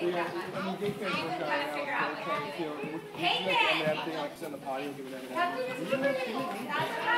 I was trying to. Hey, Ben!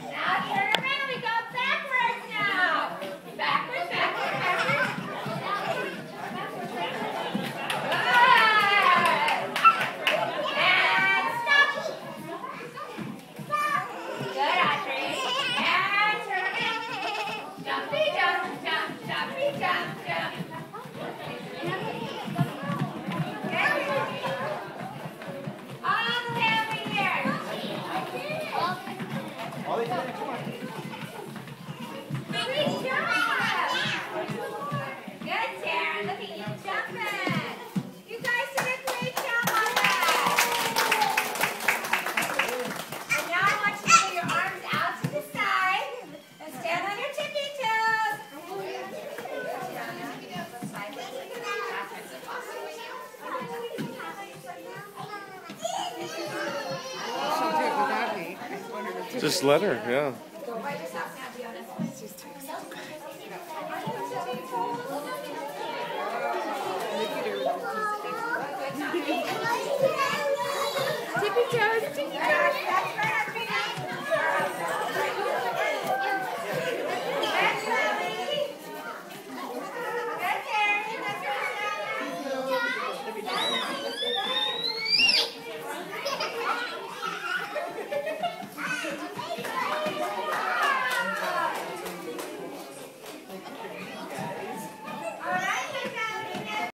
Just let her, yeah.